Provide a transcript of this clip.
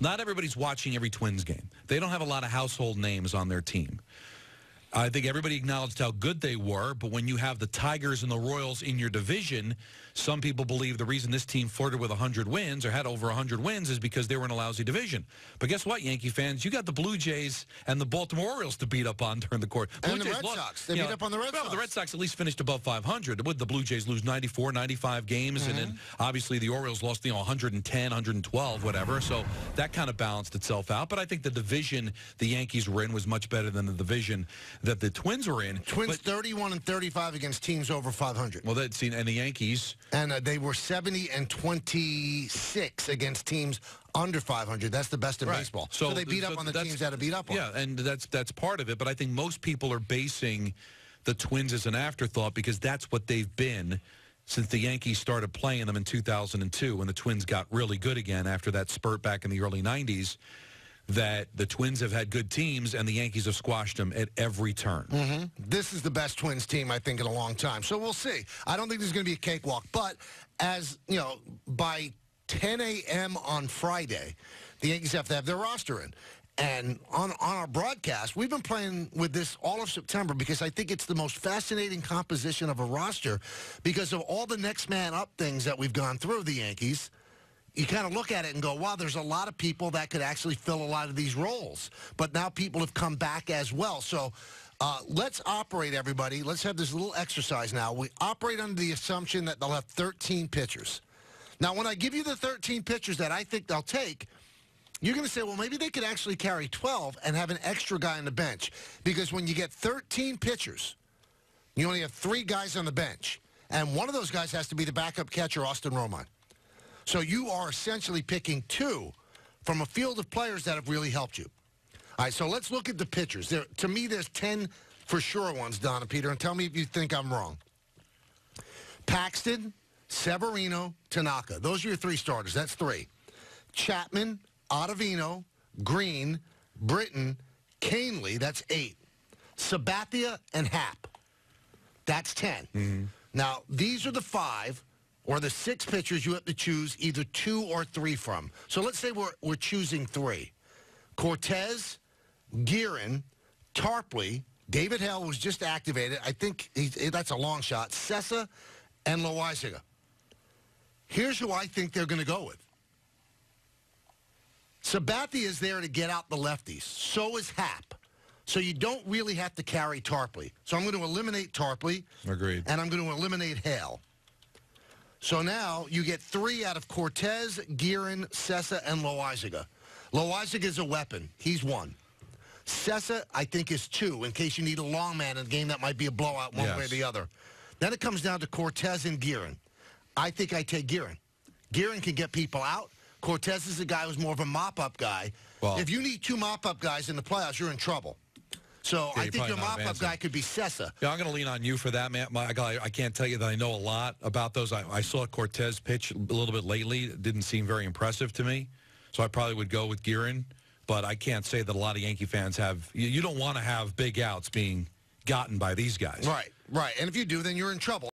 Not everybody's watching every Twins game. They don't have a lot of household names on their team. I think everybody acknowledged how good they were, but when you have the Tigers and the Royals in your division, some people believe the reason this team flirted with 100 wins or had over 100 wins is because they were in a lousy division. But guess what, Yankee fans? You got the Blue Jays and the Baltimore Orioles to beat up on during the court. Blue and the Jays Red lost, Sox. They beat know, up on the Red well, Sox. the Red Sox at least finished above 500. Would the Blue Jays lose 94, 95 games? And then Mm-hmm. obviously the Orioles lost, you know, 110, 112, whatever. So that kind of balanced itself out. But I think the division the Yankees were in was much better than the division that the Twins were in. Twins But- 31 and 35 against teams over 500. well, that's seen, and the Yankees. And uh, they were 70 and 26 against teams under 500. That's the best in baseball. So, they beat so up on the teams that have beat up on. Yeah, and that's that's part of it. But I think most people are basing the Twins as an afterthought because that's what they've been since the Yankees started playing them in 2002 when the Twins got really good again after that spurt back in the early 90s. That the Twins have had good teams and the Yankees have squashed them at every turn. Mm-hmm. This is the best Twins team, I think, in a long time. So we'll see. I don't think there's going to be a cakewalk. But as, you know, by 10 a.m. on Friday, the Yankees have to have their roster in. And on, on our broadcast, we've been playing with this all of September because I think it's the most fascinating composition of a roster because of all the next man up things that we've gone through, the Yankees you kind of look at it and go, wow, there's a lot of people that could actually fill a lot of these roles. But now people have come back as well. So uh, let's operate, everybody. Let's have this little exercise now. We operate under the assumption that they'll have 13 pitchers. Now, when I give you the 13 pitchers that I think they'll take, you're going to say, well, maybe they could actually carry 12 and have an extra guy on the bench. Because when you get 13 pitchers, you only have three guys on the bench. And one of those guys has to be the backup catcher, Austin Romine. So you are essentially picking two from a field of players that have really helped you. All right, so let's look at the pitchers. There, to me, there's 10 for sure ones, Donna Peter, and tell me if you think I'm wrong. Paxton, Severino, Tanaka. Those are your three starters. That's three. Chapman, Ottavino, Green, Britton, Kahnle. That's eight. Sabathia and Happ. That's 10. Mm-hmm. Now, these are the five or the six pitchers you have to choose either two or three from. So let's say we're, we're choosing three. Cortes, Gearrin, Tarpley, David Hale was just activated. I think he's, that's a long shot. Cessa and Loaisiga. Here's who I think they're going to go with. Sabathia is there to get out the lefties. So is Happ. So you don't really have to carry Tarpley. So I'm going to eliminate Tarpley. Agreed. And I'm going to eliminate Hale. So now you get three out of Cortes, Gearrin, Cessa, and Loaisiga. Loaisiga is a weapon. He's one. Cessa, I think, is two, in case you need a long man in a game that might be a blowout one way or the other. Then it comes down to Cortes and Gearrin. I think I take Gearrin. Gearrin can get people out. Cortes is a guy who's more of a mop-up guy. Well- if you need two mop-up guys in the playoffs, you're in trouble. So Yeah, I think your mop-up guy could be Cessa. Yeah, I'm going to lean on you for that, man. My, I, I can't tell you that I know a lot about those. I, I saw Cortes pitch a little bit lately. It didn't seem very impressive to me. So I probably would go with Gearrin. But I can't say that a lot of Yankee fans have. You, you don't want to have big outs being gotten by these guys. Right, right. And if you do, then you're in trouble.